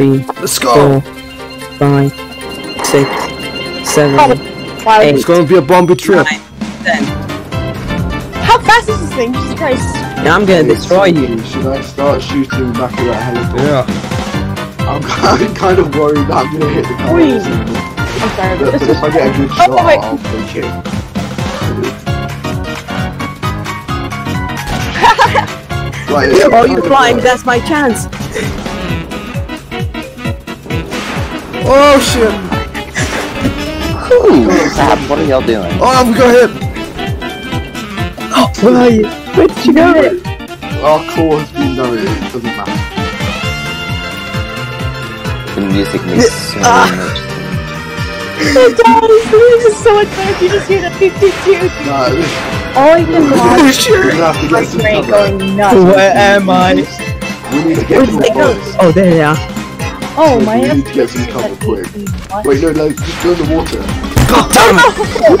three, Let's go. four, five, six, seven, Eight. It's gonna be a bumpy trip. nine, ten. How fast is this thing? Jesus Christ. Yeah, I'm gonna destroy you. Should I start shooting back at that helicopter? Yeah. I'm, I'm kind of worried that I'm gonna hit the car. Wait. I'm sorry. but This if is I get a good Oh, shot, wait. I'll take it. Right, Oh, you flying? that's my chance. Oh shit. Ooh, what are y'all doing? Oh, we got hit. Where are you? Where did you go? Our core has been noted, it doesn't matter. The music makes so Ah. much It does. This is so much you just hear the beep beep beep. No, this, All I can Oh watch shit. we're gonna have to my brain going nuts. Where am I? We need to get did some they go? Oh, there they are. Oh, my We need to get some cover quick. 18. What? Wait, no, no, just go in the water. God damn it.